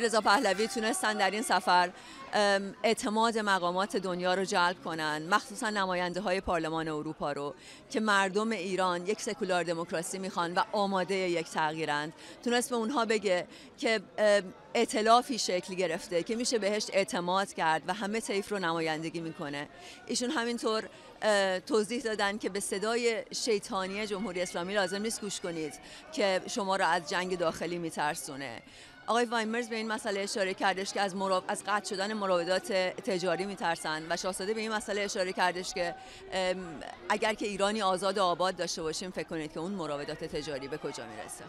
رضا پهلوی تونستن در این سفر اعتماد مقامات دنیا رو جلب کنن مخصوصا نماینده های پارلمان اروپا رو که مردم ایران یک سکولار دموکراسی می‌خوان و آماده یک تغییرند. تونست به اونها بگه که اعتلافی شکل گرفته که میشه بهش اعتماد کرد و همه طیف رو نمایندگی می‌کنه. ایشون همینطور توضیح دادن که به صدای شیطانی جمهوری اسلامی لازم نیست گوش کنید که شما رو از جنگ داخلی میترسونه. آقای وایمرز به این مسئله اشاره کردش که از مرا... از قطع شدن مراودات تجاری میترسن و شاهزاده به این مسئله اشاره کردش که اگر که ایرانی آزاد و آباد داشته باشیم فکر کنید که اون مراودات تجاری به کجا می‌رسه؟